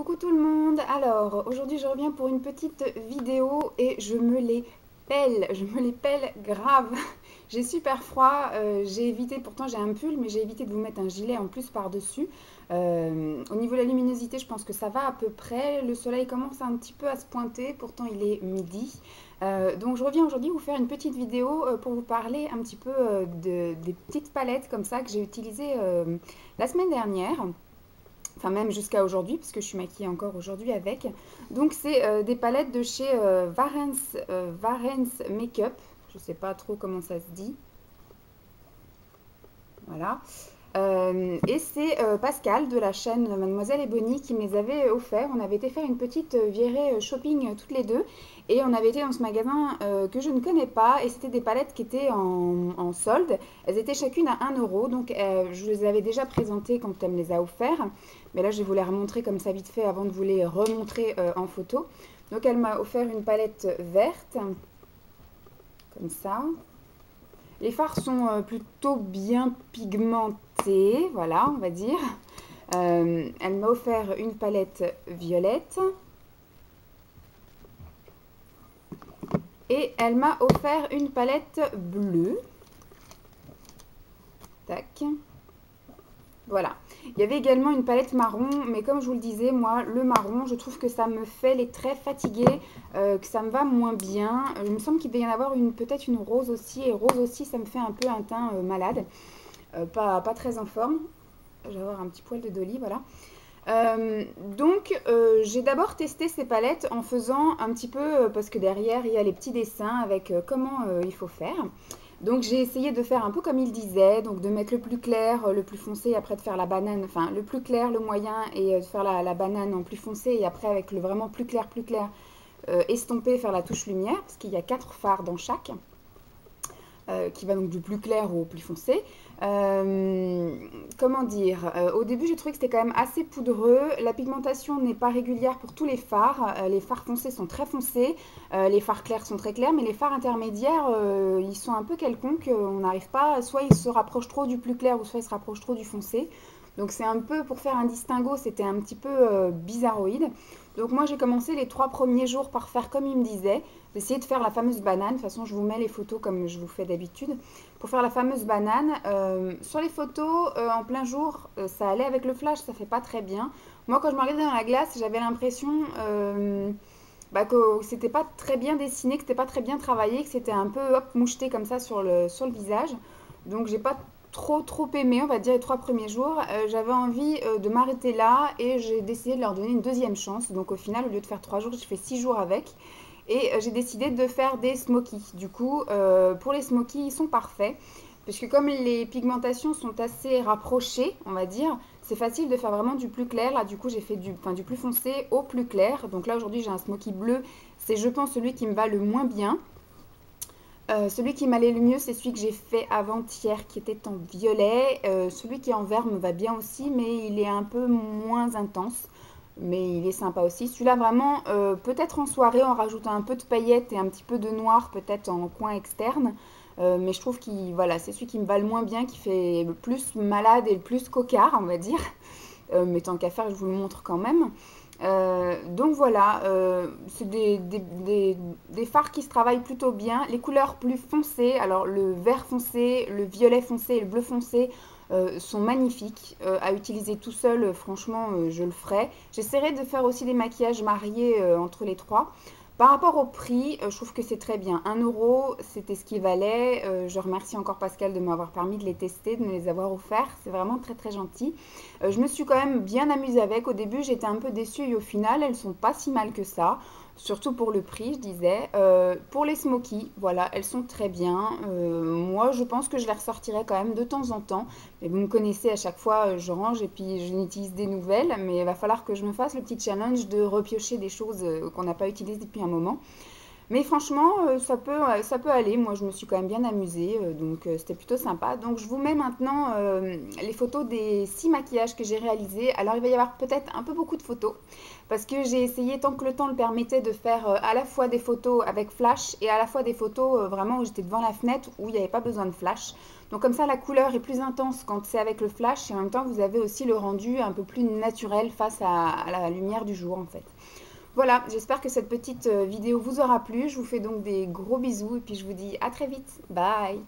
Coucou tout le monde Alors, aujourd'hui je reviens pour une petite vidéo et je me les pèle, je me les pèle grave J'ai super froid, euh, j'ai évité, pourtant j'ai un pull, mais j'ai évité de vous mettre un gilet en plus par-dessus. Euh, au niveau de la luminosité, je pense que ça va à peu près. Le soleil commence un petit peu à se pointer, pourtant il est midi. Euh, donc je reviens aujourd'hui vous faire une petite vidéo pour vous parler un petit peu de, des petites palettes comme ça que j'ai utilisées la semaine dernière enfin même jusqu'à aujourd'hui, parce que je suis maquillée encore aujourd'hui avec. Donc c'est euh, des palettes de chez euh, Varens, euh, Varens Makeup, je sais pas trop comment ça se dit. Voilà. et c'est Pascal de la chaîne Mademoiselle et Bonnie qui me les avait offerts. On avait été faire une petite virée shopping toutes les deux. Et on avait été dans ce magasin que je ne connais pas. Et c'était des palettes qui étaient en, solde. Elles étaient chacune à 1 euro. Donc je les avais déjà présentées quand elle me les a offertes. Mais là, je vais vous les remontrer comme ça vite fait avant de vous les remontrer euh, en photo. Donc, elle m'a offert une palette verte, comme ça. Les fards sont euh, plutôt bien pigmentés, voilà, on va dire. Euh, elle m'a offert une palette violette. Et elle m'a offert une palette bleue. Tac. Voilà. Il y avait également une palette marron, mais comme je vous le disais, moi, le marron, je trouve que ça me fait les traits fatigués, euh, que ça me va moins bien. Euh, il me semble qu'il doit y en avoir peut-être une rose aussi, et rose aussi, ça me fait un peu un teint euh, malade, pas, pas, très en forme. Je vais avoir un petit poil de Dolly, voilà. Donc j'ai d'abord testé ces palettes en faisant un petit peu, parce que derrière il y a les petits dessins avec comment il faut faire. Donc j'ai essayé de faire un peu comme il disait, donc de mettre le plus clair, euh, le plus foncé, après de faire la banane, enfin le plus clair, le moyen, et euh, de faire la, banane en plus foncé, et après avec le vraiment plus clair, plus clair, euh, estomper, faire la touche lumière, parce qu'il y a quatre phares dans chaque. Euh, qui va donc du plus clair au plus foncé. Euh, comment dire euh, Au début, j'ai trouvé que c'était quand même assez poudreux. La pigmentation n'est pas régulière pour tous les fards. les fards foncés sont très foncés, les fards clairs sont très clairs, mais les fards intermédiaires, ils sont un peu quelconques. On n'arrive pas, soit ils se rapprochent trop du plus clair, ou soit ils se rapprochent trop du foncé. Donc c'est un peu, pour faire un distinguo, c'était un petit peu bizarroïde. Donc moi j'ai commencé les trois premiers jours par faire comme il me disait, d'essayer de faire la fameuse banane. De toute façon je vous mets les photos comme je vous fais d'habitude. Pour faire la fameuse banane, euh, sur les photos euh, en plein jour, euh, ça allait avec le flash, ça fait pas très bien. Moi quand je me regardais dans la glace, j'avais l'impression bah, que c'était pas très bien dessiné, que c'était pas très bien travaillé, que c'était un peu hop, moucheté comme ça sur le visage. Donc j'ai pas trop trop aimé, on va dire les trois premiers jours. Euh, j'avais envie euh, de m'arrêter là et j'ai décidé de leur donner une deuxième chance. Donc au final, au lieu de faire trois jours, je fais six jours avec. Et euh, j'ai décidé de faire des smokies. Du coup, pour les smokies, ils sont parfaits. Parce que comme les pigmentations sont assez rapprochées, on va dire, c'est facile de faire vraiment du plus clair. Là, du coup, j'ai fait du, du plus foncé au plus clair. Donc là, aujourd'hui, j'ai un smoky bleu. C'est, je pense, celui qui me va le moins bien. Euh, celui qui m'allait le mieux, c'est celui que j'ai fait avant-hier, qui était en violet. Euh, celui qui est en vert me va bien aussi, mais il est un peu moins intense. Mais il est sympa aussi. Celui-là, vraiment, euh, peut-être en soirée, en rajoutant un peu de paillettes et un petit peu de noir, peut-être en coin externe. mais je trouve qu'il, voilà, c'est celui qui me va le moins bien, qui fait le plus malade et le plus cocard, on va dire. mais tant qu'à faire, je vous le montre quand même. Euh, donc voilà, euh, c'est des, des, fards qui se travaillent plutôt bien. Les couleurs plus foncées, alors le vert foncé, le violet foncé et le bleu foncé euh, sont magnifiques. à utiliser tout seul, franchement, je le ferai. J'essaierai de faire aussi des maquillages mariés entre les trois. Par rapport au prix, euh, je trouve que c'est très bien. 1 euro, c'était ce qui valait. Euh, je remercie encore Pascal de m'avoir permis de les tester, de me les avoir offerts. C'est vraiment très très gentil. Euh, je me suis quand même bien amusée avec. Au début, j'étais un peu déçue et au final, elles sont pas si mal que ça surtout pour le prix, je disais. Euh, pour les smokies, voilà, elles sont très bien. Euh, moi, je pense que je les ressortirai quand même de temps en temps. Mais vous me connaissez, à chaque fois, euh, je range et puis je n'utilise des nouvelles. Mais il va falloir que je me fasse le petit challenge de repiocher des choses qu'on n'a pas utilisées depuis un moment. Mais franchement, euh, ça peut, ça peut aller. Moi, je me suis quand même bien amusée, euh, donc euh, c'était plutôt sympa. Donc, je vous mets maintenant les photos des six maquillages que j'ai réalisés. Alors, il va y avoir peut-être un peu beaucoup de photos, parce que j'ai essayé, tant que le temps le permettait, de faire à la fois des photos avec flash et à la fois des photos vraiment où j'étais devant la fenêtre, où il n'y avait pas besoin de flash. Donc, comme ça, la couleur est plus intense quand c'est avec le flash, et en même temps, vous avez aussi le rendu un peu plus naturel face à la lumière du jour, en fait. Voilà, j'espère que cette petite euh, vidéo vous aura plu. Je vous fais donc des gros bisous et puis je vous dis à très vite. Bye